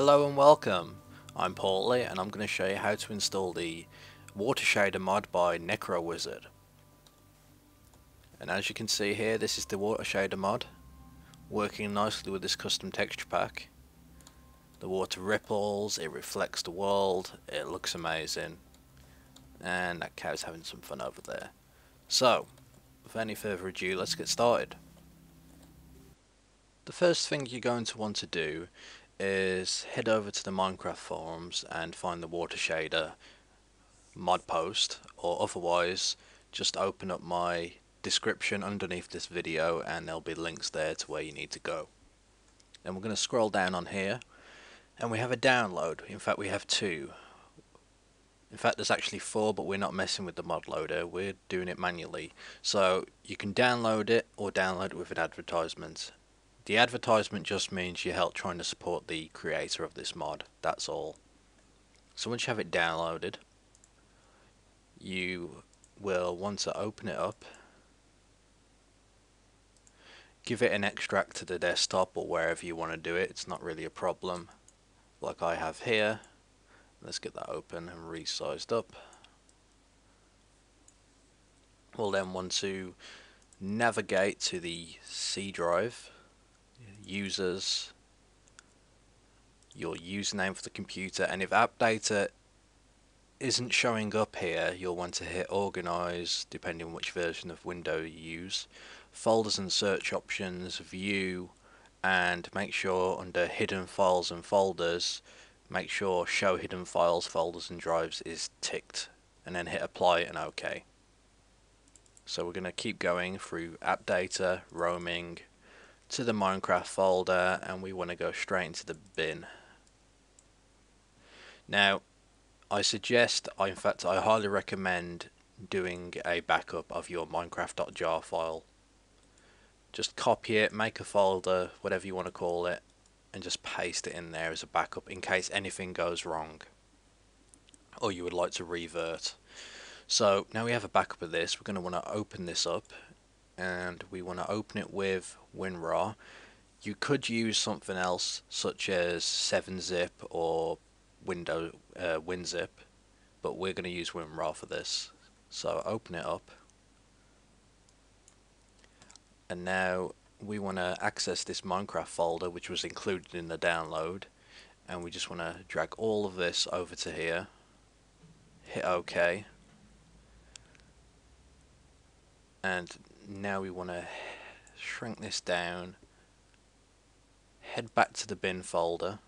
Hello and welcome, I'm Pauleh and I'm going to show you how to install the Water Shader mod by NecroWizard. And as you can see here, this is the Water Shader mod, working nicely with this custom texture pack. The water ripples, it reflects the world, it looks amazing, and that cow's having some fun over there. So, without any further ado, let's get started. The first thing you're going to want to do is head over to the Minecraft forums and find the water shader mod post or otherwise just open up my description underneath this video and there'll be links there to where you need to go. And we're going to scroll down on here and we have a download. In fact we have two. In fact there's actually four but we're not messing with the mod loader, we're doing it manually. So you can download it or download it with an advertisement the advertisement just means you're help trying to support the creator of this mod, that's all. So once you have it downloaded, you will want to open it up, give it an extract to the desktop or wherever you want to do it, it's not really a problem, like I have here. Let's get that open and resized up. We'll then want to navigate to the C drive users, your username for the computer, and if app data isn't showing up here, you'll want to hit organize depending on which version of window you use. Folders and search options, view, and make sure under hidden files and folders, make sure show hidden files, folders and drives is ticked and then hit apply and OK. So we're going to keep going through app data, roaming, to the Minecraft folder and we want to go straight into the bin. Now I suggest, in fact I highly recommend doing a backup of your minecraft.jar file. Just copy it, make a folder, whatever you want to call it, and just paste it in there as a backup in case anything goes wrong or you would like to revert. So now we have a backup of this, we're going to want to open this up and we want to open it with WinRAR. You could use something else such as 7-zip or window uh, WinZip, but we're going to use WinRAR for this. So open it up, and now we want to access this Minecraft folder which was included in the download, and we just want to drag all of this over to here, hit OK, and now we want to shrink this down head back to the bin folder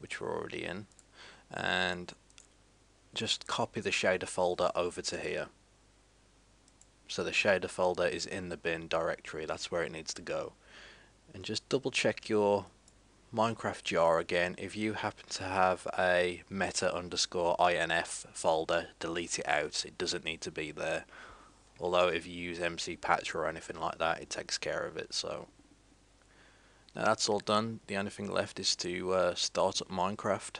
which we're already in and just copy the shader folder over to here. So the shader folder is in the bin directory that's where it needs to go. And just double check your Minecraft jar again. If you happen to have a meta underscore inf folder delete it out. It doesn't need to be there although if you use MC patch or anything like that it takes care of it so. Now that's all done. The only thing left is to uh, start up Minecraft.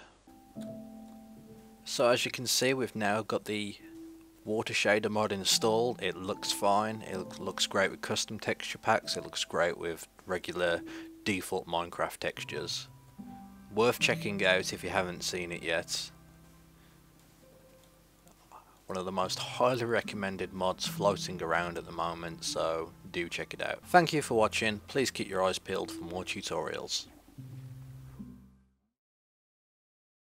So as you can see we've now got the water shader mod installed. It looks fine. It looks great with custom texture packs. It looks great with regular default Minecraft textures. Worth checking out if you haven't seen it yet one of the most highly recommended mods floating around at the moment, so do check it out. Thank you for watching, please keep your eyes peeled for more tutorials.